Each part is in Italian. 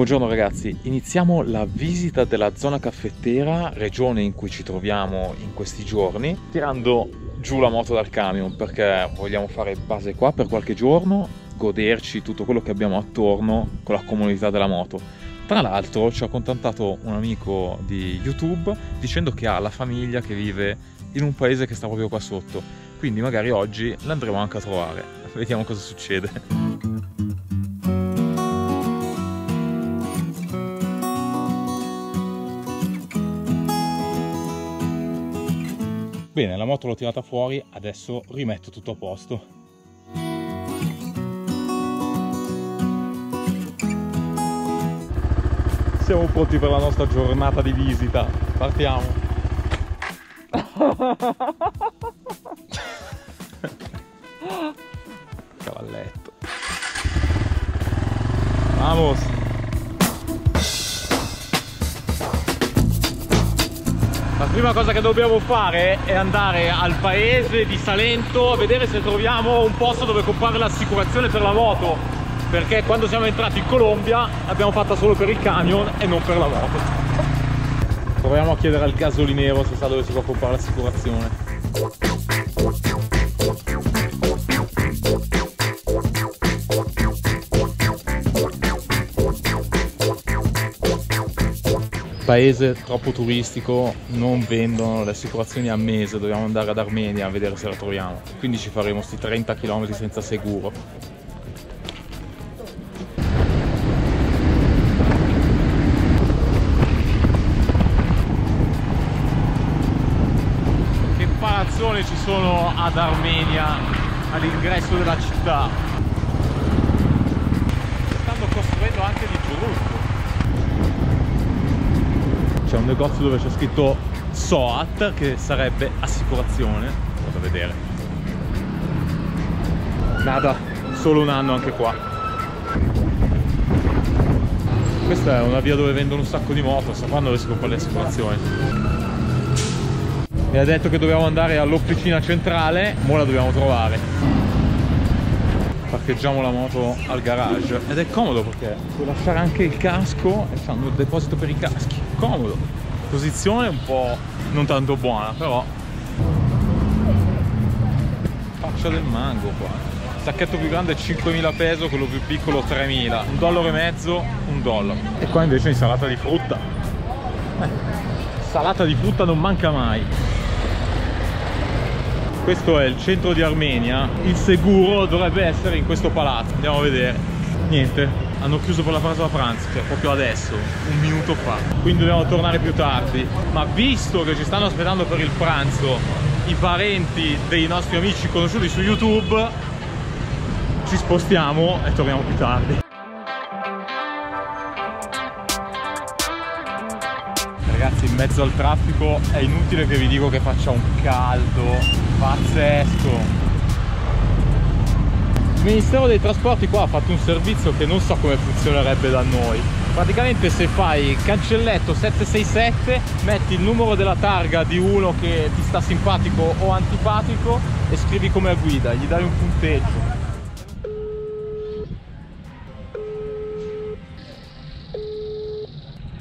Buongiorno ragazzi, iniziamo la visita della zona caffettera, regione in cui ci troviamo in questi giorni, tirando giù la moto dal camion perché vogliamo fare base qua per qualche giorno, goderci tutto quello che abbiamo attorno con la comunità della moto. Tra l'altro ci ha contattato un amico di YouTube dicendo che ha la famiglia che vive in un paese che sta proprio qua sotto, quindi magari oggi l'andremo anche a trovare. Vediamo cosa succede. Bene, la moto l'ho tirata fuori, adesso rimetto tutto a posto. Siamo pronti per la nostra giornata di visita. Partiamo. Cavalletto. Vamos. La prima cosa che dobbiamo fare è andare al paese di Salento a vedere se troviamo un posto dove comprare l'assicurazione per la moto perché quando siamo entrati in Colombia l'abbiamo fatta solo per il camion e non per la moto. Proviamo a chiedere al gasolinero se sa dove si può comprare l'assicurazione paese troppo turistico non vendono le assicurazioni a mese, dobbiamo andare ad Armenia a vedere se la troviamo. Quindi ci faremo sti 30 km senza seguro. Che palazzone ci sono ad Armenia all'ingresso della città. Stanno costruendo anche di brutto c'è un negozio dove c'è scritto SOAT che sarebbe assicurazione. Vado a vedere. Nada. Solo un anno anche qua. Questa è una via dove vendono un sacco di moto sta quando si compra le assicurazioni. Mi ha detto che dobbiamo andare all'officina centrale ora la dobbiamo trovare parcheggiamo la moto al garage. Ed è comodo perché puoi lasciare anche il casco e hanno il deposito per i caschi. Comodo. Posizione un po' non tanto buona però faccia del mango qua. Sacchetto più grande è 5.000 peso quello più piccolo 3.000 un dollaro e mezzo un dollaro. E qua invece insalata di frutta. Eh, salata di frutta non manca mai questo è il centro di Armenia il seguro dovrebbe essere in questo palazzo andiamo a vedere niente hanno chiuso per la pausa pranzo, cioè proprio adesso, un minuto fa. Quindi dobbiamo tornare più tardi. Ma visto che ci stanno aspettando per il pranzo i parenti dei nostri amici conosciuti su YouTube, ci spostiamo e torniamo più tardi. Ragazzi, in mezzo al traffico è inutile che vi dico che faccia un caldo pazzesco il Ministero dei Trasporti qua ha fatto un servizio che non so come funzionerebbe da noi praticamente se fai cancelletto 767 metti il numero della targa di uno che ti sta simpatico o antipatico e scrivi come guida gli dai un punteggio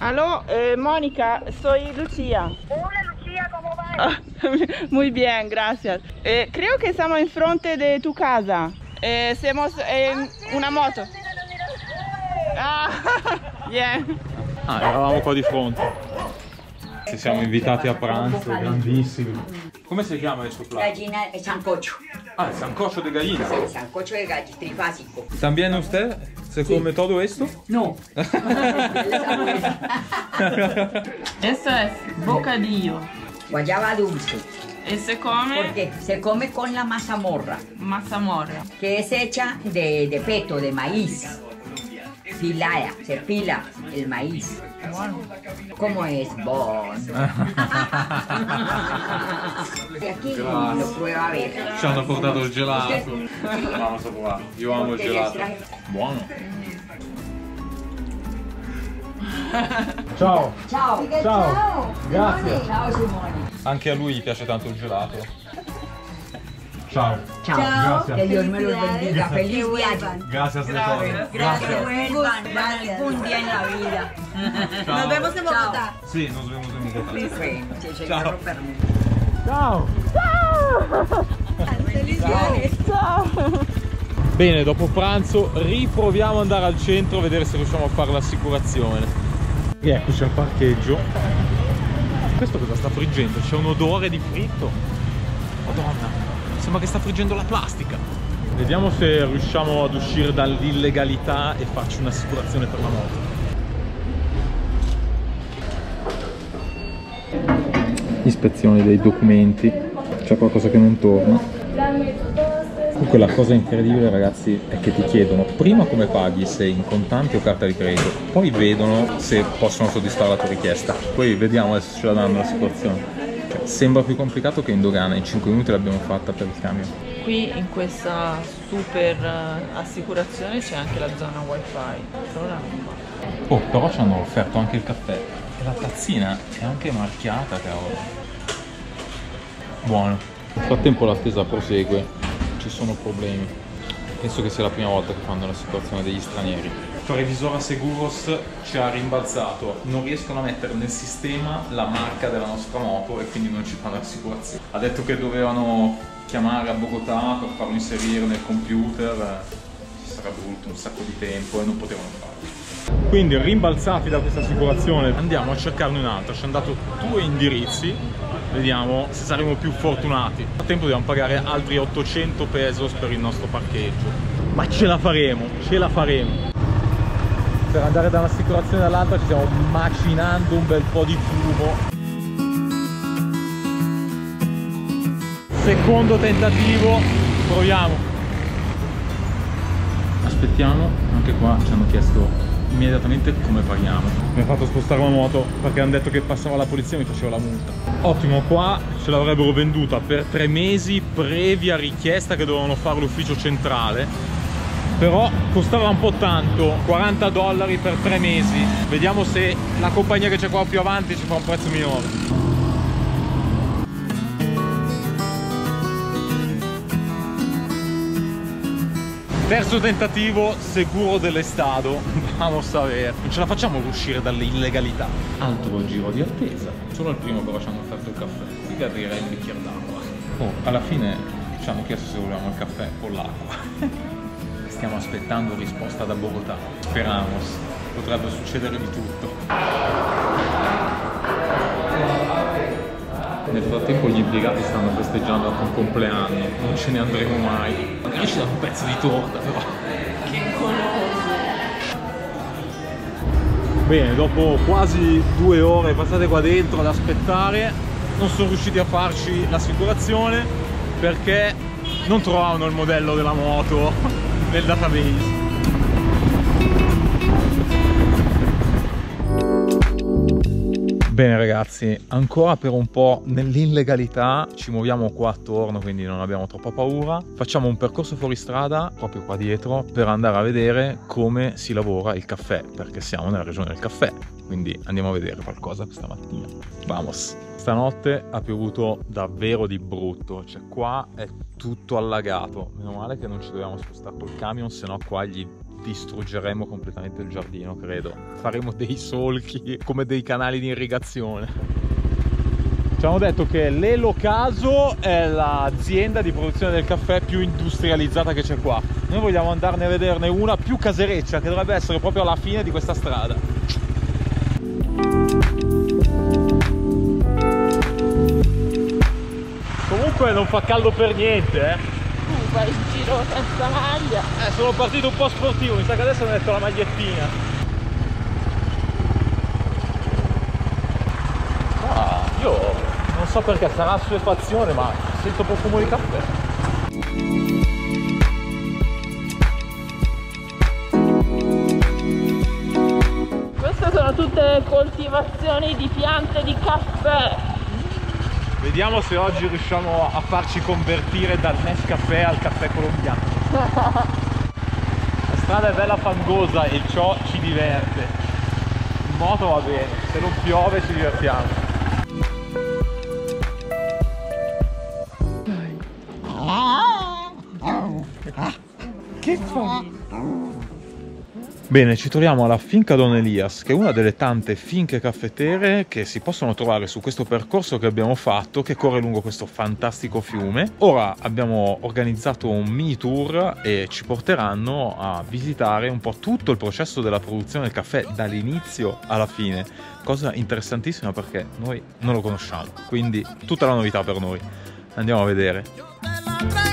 Aló, eh, Mónica, soy Lucía. Hola Lucía, ¿cómo vas? Muy bien, gracias. Eh, creo que estamos enfrente de tu casa. Eh, siamo in una moto. Ah, yeah. Ah, eravamo qua di fronte. Ci siamo invitati a pranzo, grandissimo. Come si chiama il suo plato? Gallina e sancocho. Ah, sancocho de gallina. Sí, sancocho de gallina, trifásico. ¿También usted se come todo esto? No. Esto es bocadillo. Guayaba dulce. Y se come Porque se come con la mazamorra, mazamorra. que es hecha de, de peto, de maíz. Pilada, se pila el maíz. ¿Cómo es? Bon. y aquí lo prueba a ver. Ci hanno portato il gelato. Vamos a provare. Io amo il gelato. Buono. Ciao. Ciao. Ciao. Grazie. Ciao Simone. Anche a lui gli piace tanto il gelato. Ciao. Chao. Gracias. Que Dios me los bendiga. Feliz viaje. Gracias de Gracias. todo. Que Gracias. vuelvan Gracias. algún día en la vida. Ciao. Nos vemos en Bogotá. Sì, nos vemos si el Chao. Señor lo permite. Ciao. Feliz viaje. Bene, dopo pranzo riproviamo ad andare al centro a vedere se riusciamo a fare l'assicurazione. E eccoci al parcheggio. Questo cosa sta friggendo? C'è un odore di fritto. Madonna, sembra che sta friggendo la plastica. Vediamo se riusciamo ad uscire dall'illegalità e farci un'assicurazione per la moto. Ispezione dei documenti. C'è qualcosa che non torna. Comunque la cosa incredibile ragazzi è che ti chiedono prima come paghi, se in contanti o carta di credito, poi vedono se possono soddisfare la tua richiesta, poi vediamo se ce la danno l'assicurazione. Cioè, sembra più complicato che in dogana, in 5 minuti l'abbiamo fatta per il camion. Qui in questa super eh, assicurazione c'è anche la zona wifi. Va. Oh, però ci hanno offerto anche il caffè e la tazzina è anche marchiata, cavolo. Buono. Nel frattempo l'attesa prosegue, ci sono problemi. Penso che sia la prima volta che fanno l'assicurazione degli stranieri. Previsora Seguros ci ha rimbalzato, non riescono a mettere nel sistema la marca della nostra moto e quindi non ci fanno l'assicurazione. Ha detto che dovevano chiamare a Bogotà per farlo inserire nel computer, ci sarebbe voluto un sacco di tempo e non potevano farlo. Quindi rimbalzati da questa assicurazione andiamo a cercarne un'altra, ci hanno dato due indirizzi, vediamo se saremo più fortunati. Nel frattempo dobbiamo pagare altri 800 pesos per il nostro parcheggio. Ma ce la faremo, ce la faremo. Per andare da un'assicurazione all'altra ci stiamo macinando un bel po' di fumo. Secondo tentativo, proviamo. Aspettiamo, anche qua ci hanno chiesto immediatamente come paghiamo. Mi ha fatto spostare la moto perché hanno detto che passava la polizia e mi faceva la multa. Ottimo, qua ce l'avrebbero venduta per tre mesi previa richiesta che dovevano fare l'ufficio centrale. Però costava un po' tanto, 40 dollari per tre mesi. Vediamo se la compagnia che c'è qua più avanti ci fa un prezzo minore. Terzo tentativo sicuro dell'estado. Vamos a ver. Non ce la facciamo uscire dall'illegalità. Altro giro di attesa. Solo il primo però ci hanno offerto il caffè. Qui direi un bicchiere d'acqua. Oh, alla fine ci hanno chiesto se volevamo il caffè o l'acqua. Stiamo aspettando risposta da Bogotà. Speramos. Potrebbe succedere di tutto. Nel frattempo gli impiegati stanno festeggiando un compleanno, non ce ne andremo mai. Magari ci danno un pezzo di torta però. Bene, dopo quasi due ore passate qua dentro ad aspettare, non sono riusciti a farci l'assicurazione perché non trovavano il modello della moto nel database. Bene ragazzi, ancora per un po' nell'illegalità, ci muoviamo qua attorno quindi non abbiamo troppa paura. Facciamo un percorso fuori strada proprio qua dietro per andare a vedere come si lavora il caffè, perché siamo nella regione del caffè, quindi andiamo a vedere qualcosa questa mattina. Vamos! Stanotte ha piovuto davvero di brutto, cioè qua è tutto allagato. Meno male che non ci dobbiamo spostare col camion, sennò qua gli distruggeremo completamente il giardino, credo. Faremo dei solchi come dei canali di irrigazione. Ci hanno detto che l'Elo Caso è l'azienda di produzione del caffè più industrializzata che c'è qua. Noi vogliamo andarne a vederne una più casereccia, che dovrebbe essere proprio alla fine di questa strada. Comunque non fa caldo per niente, eh. Vai in giro senza maglia. Eh, sono partito un po' sportivo, mi sa che adesso mi metto la magliettina. Ah, io non so perché sarà assuefazione, ma sento profumo di caffè. Queste sono tutte coltivazioni di piante di caffè. Vediamo se oggi riusciamo a farci convertire dal Nescafè al caffè colombiano. La strada è bella fangosa e ciò ci diverte. In moto va bene, se non piove ci divertiamo. Bene, ci troviamo alla finca Don Elias, che è una delle tante finche caffettere che si possono trovare su questo percorso che abbiamo fatto, che corre lungo questo fantastico fiume. Ora abbiamo organizzato un mini tour e ci porteranno a visitare un po' tutto il processo della produzione del caffè dall'inizio alla fine. Cosa interessantissima perché noi non lo conosciamo, quindi tutta la novità per noi. Andiamo a vedere.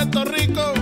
Puerto Rico.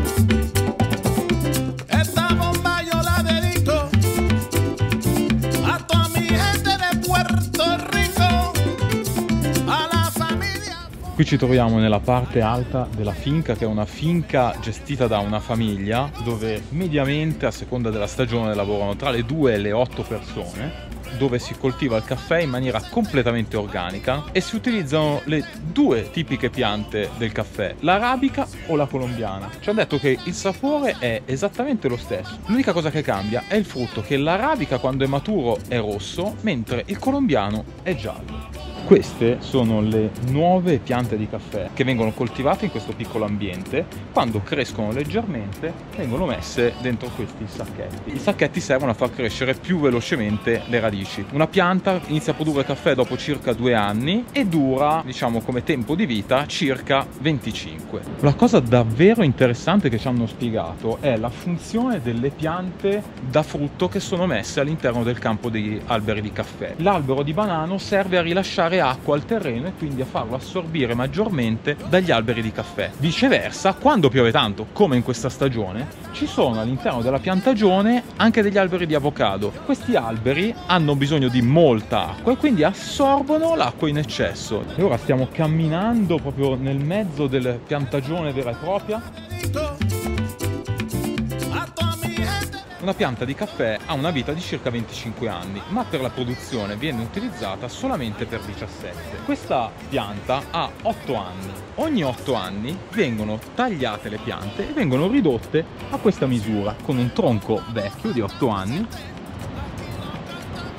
Qui ci troviamo nella parte alta della finca, che è una finca gestita da una famiglia, dove mediamente a seconda della stagione lavorano tra le 2 e le 8 persone dove si coltiva il caffè in maniera completamente organica e si utilizzano le due tipiche piante del caffè, l'arabica o la colombiana. Ci hanno detto che il sapore è esattamente lo stesso. L'unica cosa che cambia è il frutto, che l'arabica quando è maturo è rosso, mentre il colombiano è giallo. Queste sono le nuove piante di caffè che vengono coltivate in questo piccolo ambiente. Quando crescono leggermente vengono messe dentro questi sacchetti. I sacchetti servono a far crescere più velocemente le radici. Una pianta inizia a produrre caffè dopo circa due anni e dura, diciamo come tempo di vita, circa 25. La cosa davvero interessante che ci hanno spiegato è la funzione delle piante da frutto che sono messe all'interno del campo degli alberi di caffè. L'albero di banano serve a rilasciare acqua al terreno e quindi a farlo assorbire maggiormente dagli alberi di caffè. Viceversa, quando piove tanto, come in questa stagione, ci sono all'interno della piantagione anche degli alberi di avocado. Questi alberi hanno bisogno di molta acqua e quindi assorbono l'acqua in eccesso. E ora stiamo camminando proprio nel mezzo della piantagione vera e propria. Una pianta di caffè ha una vita di circa 25 anni, ma per la produzione viene utilizzata solamente per 17. Questa pianta ha 8 anni. Ogni 8 anni vengono tagliate le piante e vengono ridotte a questa misura, con un tronco vecchio di 8 anni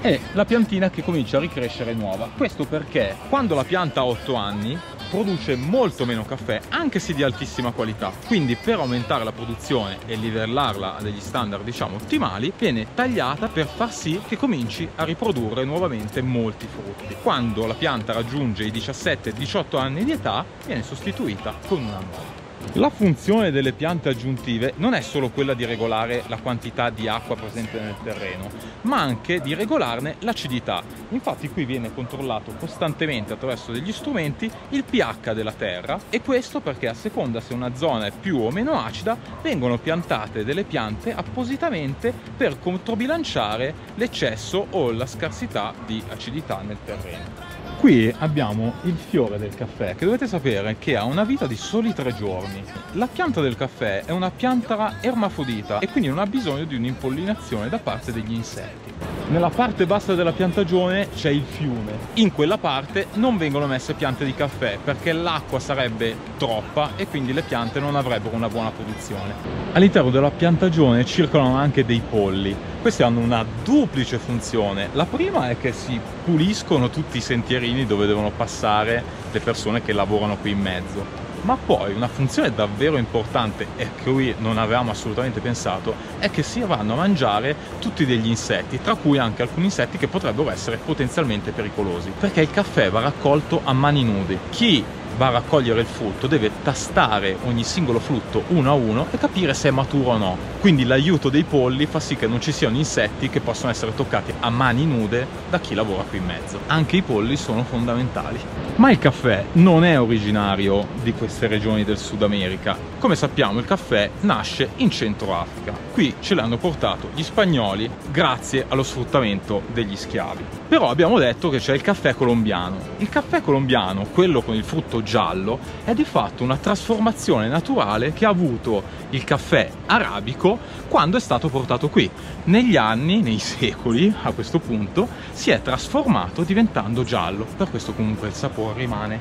e la piantina che comincia a ricrescere nuova. Questo perché quando la pianta ha 8 anni produce molto meno caffè anche se di altissima qualità. Quindi per aumentare la produzione e livellarla a degli standard diciamo ottimali viene tagliata per far sì che cominci a riprodurre nuovamente molti frutti. Quando la pianta raggiunge i 17-18 anni di età viene sostituita con una nuova la funzione delle piante aggiuntive non è solo quella di regolare la quantità di acqua presente nel terreno, ma anche di regolarne l'acidità. Infatti qui viene controllato costantemente attraverso degli strumenti il pH della terra e questo perché a seconda se una zona è più o meno acida vengono piantate delle piante appositamente per controbilanciare l'eccesso o la scarsità di acidità nel terreno. Qui abbiamo il fiore del caffè, che dovete sapere che ha una vita di soli tre giorni. La pianta del caffè è una pianta ermafrodita e quindi non ha bisogno di un'impollinazione da parte degli insetti. Nella parte bassa della piantagione c'è il fiume. In quella parte non vengono messe piante di caffè perché l'acqua sarebbe troppa e quindi le piante non avrebbero una buona produzione. All'interno della piantagione circolano anche dei polli questi hanno una duplice funzione. La prima è che si puliscono tutti i sentierini dove devono passare le persone che lavorano qui in mezzo. Ma poi una funzione davvero importante e a cui non avevamo assolutamente pensato è che si vanno a mangiare tutti degli insetti, tra cui anche alcuni insetti che potrebbero essere potenzialmente pericolosi. Perché il caffè va raccolto a mani nude. Chi va a raccogliere il frutto deve tastare ogni singolo frutto uno a uno e capire se è maturo o no. Quindi l'aiuto dei polli fa sì che non ci siano insetti che possono essere toccati a mani nude da chi lavora qui in mezzo. Anche i polli sono fondamentali. Ma il caffè non è originario di queste regioni del Sud America. Come sappiamo il caffè nasce in Centro Africa. Qui ce l'hanno portato gli spagnoli grazie allo sfruttamento degli schiavi. Però abbiamo detto che c'è il caffè colombiano. Il caffè colombiano, quello con il frutto giallo è di fatto una trasformazione naturale che ha avuto il caffè arabico quando è stato portato qui. Negli anni, nei secoli, a questo punto, si è trasformato diventando giallo. Per questo comunque il sapore rimane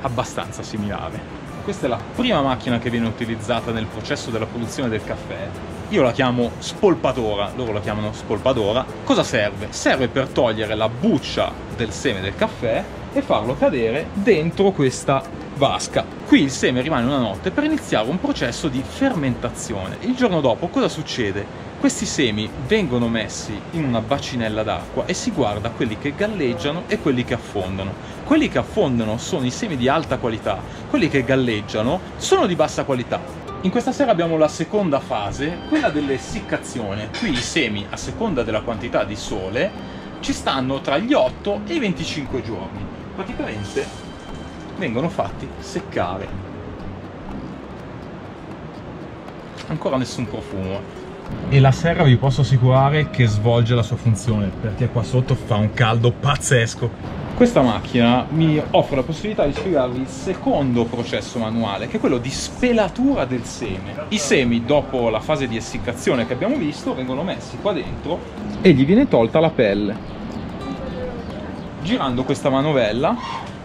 abbastanza similare. Questa è la prima macchina che viene utilizzata nel processo della produzione del caffè. Io la chiamo spolpatora, loro la chiamano spolpadora. Cosa serve? Serve per togliere la buccia del seme del caffè e farlo cadere dentro questa vasca. Qui il seme rimane una notte per iniziare un processo di fermentazione. Il giorno dopo cosa succede? Questi semi vengono messi in una bacinella d'acqua e si guarda quelli che galleggiano e quelli che affondano. Quelli che affondano sono i semi di alta qualità, quelli che galleggiano sono di bassa qualità. In questa sera abbiamo la seconda fase, quella dell'essiccazione. Qui i semi, a seconda della quantità di sole, ci stanno tra gli 8 e i 25 giorni. Praticamente vengono fatti seccare. Ancora nessun profumo e la serra vi posso assicurare che svolge la sua funzione perché qua sotto fa un caldo pazzesco questa macchina mi offre la possibilità di spiegarvi il secondo processo manuale, che è quello di spelatura del seme. I semi, dopo la fase di essiccazione che abbiamo visto, vengono messi qua dentro e gli viene tolta la pelle. Girando questa manovella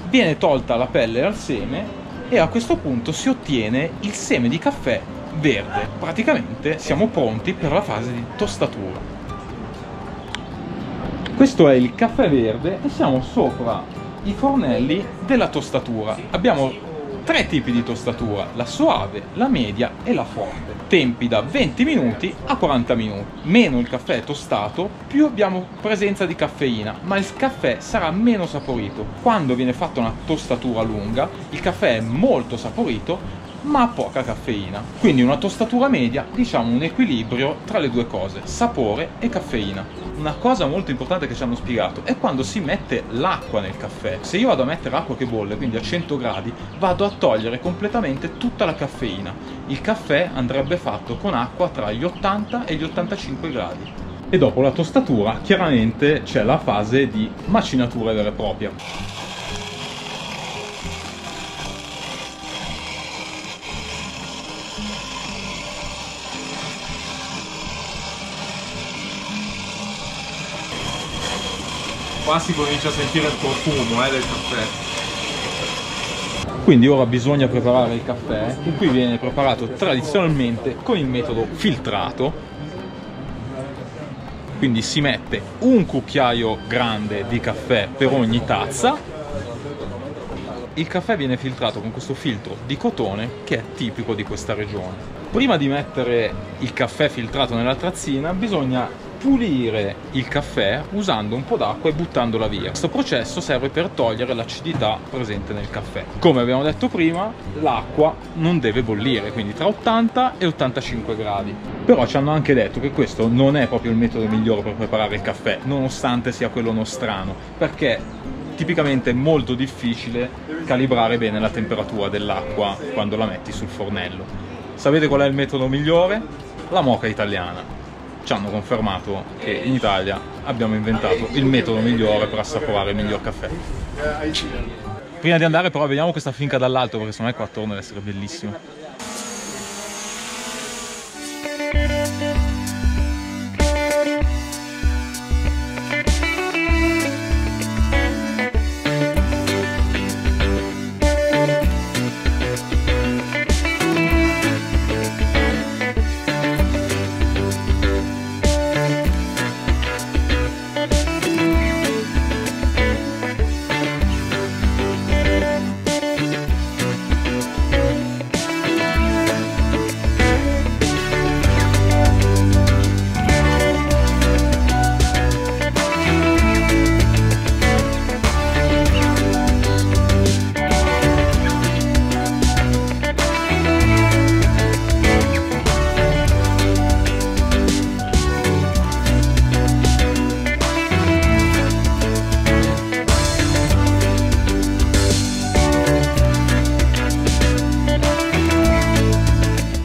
viene tolta la pelle al seme e a questo punto si ottiene il seme di caffè verde. Praticamente siamo pronti per la fase di tostatura. Questo è il caffè verde e siamo sopra i fornelli della tostatura. Abbiamo tre tipi di tostatura, la soave, la media e la forte. Tempi da 20 minuti a 40 minuti. Meno il caffè è tostato, più abbiamo presenza di caffeina, ma il caffè sarà meno saporito. Quando viene fatta una tostatura lunga, il caffè è molto saporito, ma poca caffeina. Quindi una tostatura media, diciamo un equilibrio tra le due cose, sapore e caffeina. Una cosa molto importante che ci hanno spiegato è quando si mette l'acqua nel caffè. Se io vado a mettere acqua che bolle, quindi a 100 gradi, vado a togliere completamente tutta la caffeina. Il caffè andrebbe fatto con acqua tra gli 80 e gli 85 gradi. E dopo la tostatura, chiaramente c'è la fase di macinatura vera e propria. Qua si comincia a sentire il profumo eh, del caffè. Quindi ora bisogna preparare il caffè, che qui viene preparato tradizionalmente con il metodo filtrato. Quindi si mette un cucchiaio grande di caffè per ogni tazza. Il caffè viene filtrato con questo filtro di cotone che è tipico di questa regione. Prima di mettere il caffè filtrato nella tazzina bisogna pulire il caffè usando un po' d'acqua e buttandola via. Questo processo serve per togliere l'acidità presente nel caffè. Come abbiamo detto prima, l'acqua non deve bollire, quindi tra 80 e 85 gradi. Però ci hanno anche detto che questo non è proprio il metodo migliore per preparare il caffè, nonostante sia quello nostrano, perché tipicamente è molto difficile calibrare bene la temperatura dell'acqua quando la metti sul fornello. Sapete qual è il metodo migliore? La moca italiana ci hanno confermato che in Italia abbiamo inventato il metodo migliore per assaporare il miglior caffè. Prima di andare però vediamo questa finca dall'alto perché secondo me qua attorno deve essere bellissimo.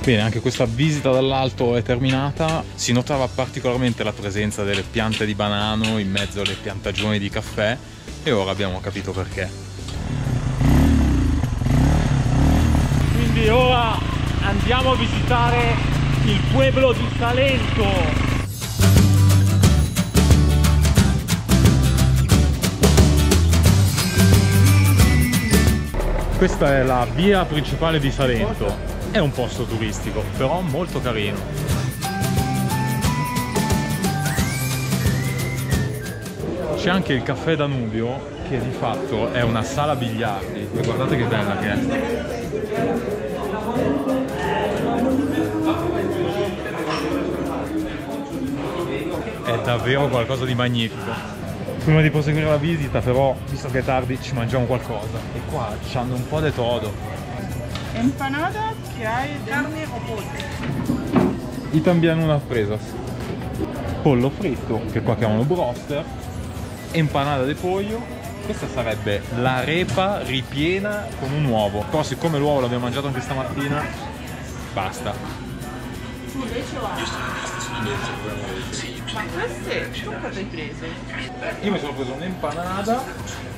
Bene, anche questa visita dall'alto è terminata. Si notava particolarmente la presenza delle piante di banano in mezzo alle piantagioni di caffè e ora abbiamo capito perché. Quindi ora andiamo a visitare il pueblo di Salento. Questa è la via principale di Salento è un posto turistico, però molto carino. C'è anche il caffè Danubio che di fatto è una sala biliardi. E guardate che bella che è. È davvero qualcosa di magnifico. Prima di proseguire la visita però visto che è tardi ci mangiamo qualcosa. E qua c'hanno un po' di todo. Empanada che hai? Carne o pollo? y también unas presas pollo fritto che qua chiamano broster empanada di pollo. Questa sarebbe la repa ripiena con un uovo. Però siccome l'uovo l'abbiamo mangiato anche stamattina basta. Tu invece Ma queste tu cosa hai preso? io mi sono preso un'empanada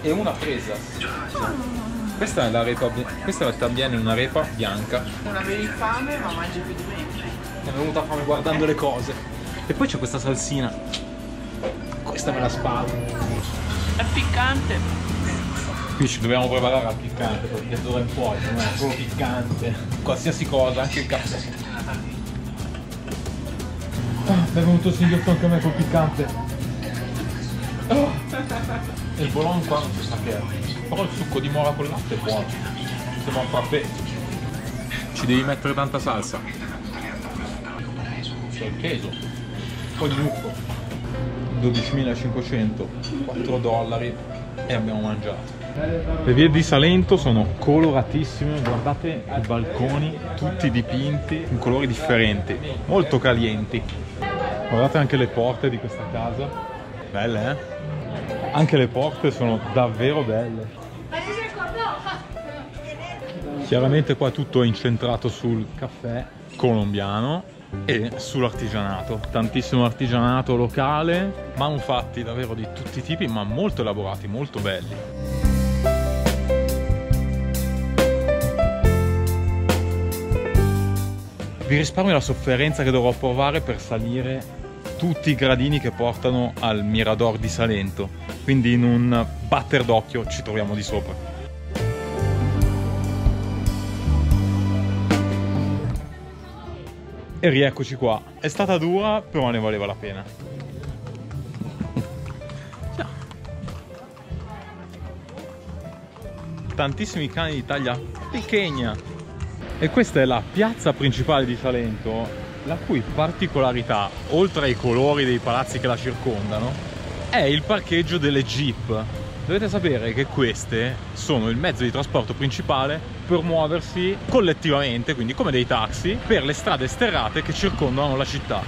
e una presa questa è la repa questa è también una repa bianca. Non avevi fame ma mangi più di me. mi è venuta fame guardando le cose. E poi c'è questa salsina. Questa me la sparo. È piccante. qui ci dobbiamo preparare al piccante perché d'ora in poi non è solo piccante. Qualsiasi cosa anche il caffè. Ah, mi è venuto il singhiozzo anche a me col piccante. Ah. e il bologna qua non si sa che è però il succo di mora con latte è buono sembra un frappè ci devi mettere tanta salsa c'è il queso poi il mucco 12.500 4 dollari e abbiamo mangiato le vie di Salento sono coloratissime, guardate i balconi tutti dipinti in colori differenti, molto calienti. Guardate anche le porte di questa casa, belle eh? Anche le porte sono davvero belle. Chiaramente qua tutto è incentrato sul caffè colombiano e sull'artigianato. Tantissimo artigianato locale, manufatti davvero di tutti i tipi, ma molto elaborati, molto belli. Vi risparmio la sofferenza che dovrò provare per salire tutti i gradini che portano al Mirador di Salento. Quindi in un batter d'occhio ci troviamo di sopra. E rieccoci qua. È stata dura, però ne valeva la pena. Tantissimi cani di taglia picchegna. E questa è la piazza principale di Salento, la cui particolarità, oltre ai colori dei palazzi che la circondano, è il parcheggio delle jeep. Dovete sapere che queste sono il mezzo di trasporto principale per muoversi collettivamente, quindi come dei taxi, per le strade sterrate che circondano la città.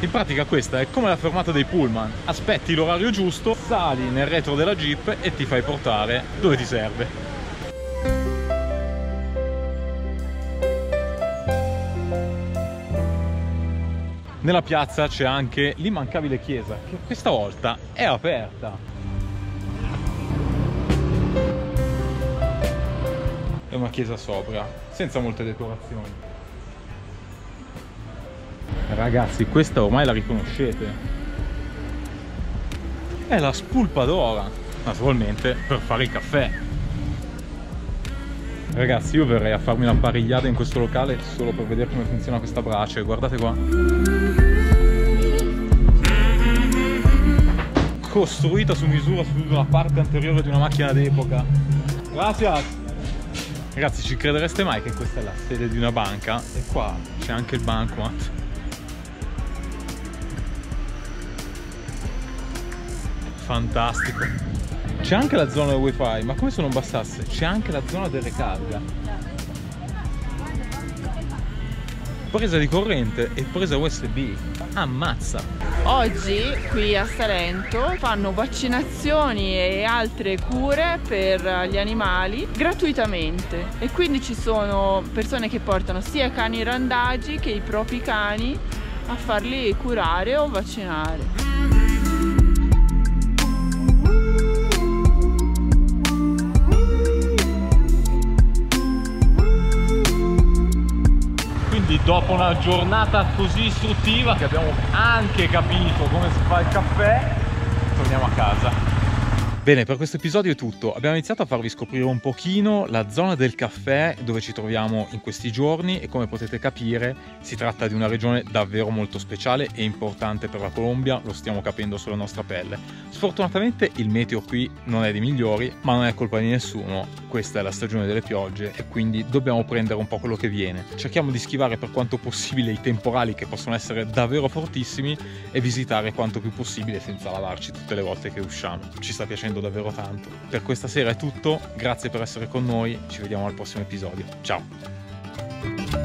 In pratica questa è come la fermata dei pullman, aspetti l'orario giusto, sali nel retro della jeep e ti fai portare dove ti serve. Nella piazza c'è anche l'immancabile chiesa, che questa volta è aperta. Una chiesa sobria, senza molte decorazioni. Ragazzi, questa ormai la riconoscete. È la spulpadora, naturalmente per fare il caffè. Ragazzi, io verrei a farmi una parigliata in questo locale solo per vedere come funziona questa brace. Guardate qua. Costruita su misura su una parte anteriore di una macchina d'epoca. Grazie. Ragazzi, ci credereste mai che questa è la sede di una banca? E qua c'è anche il bancomat. Fantastico. C'è anche la zona del wifi, ma come se non bastasse, c'è anche la zona del recarga. Presa di corrente e presa USB. Ammazza! Oggi qui a Salento fanno vaccinazioni e altre cure per gli animali gratuitamente e quindi ci sono persone che portano sia cani randagi che i propri cani a farli curare o vaccinare. Dopo una giornata così istruttiva che abbiamo anche capito come si fa il caffè, torniamo a casa. Bene, per questo episodio è tutto. Abbiamo iniziato a farvi scoprire un pochino la zona del caffè dove ci troviamo in questi giorni e come potete capire si tratta di una regione davvero molto speciale e importante per la Colombia, lo stiamo capendo sulla nostra pelle. Sfortunatamente il meteo qui non è dei migliori, ma non è colpa di nessuno, questa è la stagione delle piogge e quindi dobbiamo prendere un po' quello che viene. Cerchiamo di schivare per quanto possibile i temporali che possono essere davvero fortissimi e visitare quanto più possibile senza lavarci tutte le volte che usciamo. Ci sta piacendo piacendo davvero tanto. Per questa sera è tutto, grazie per essere con noi, ci vediamo al prossimo episodio. Ciao!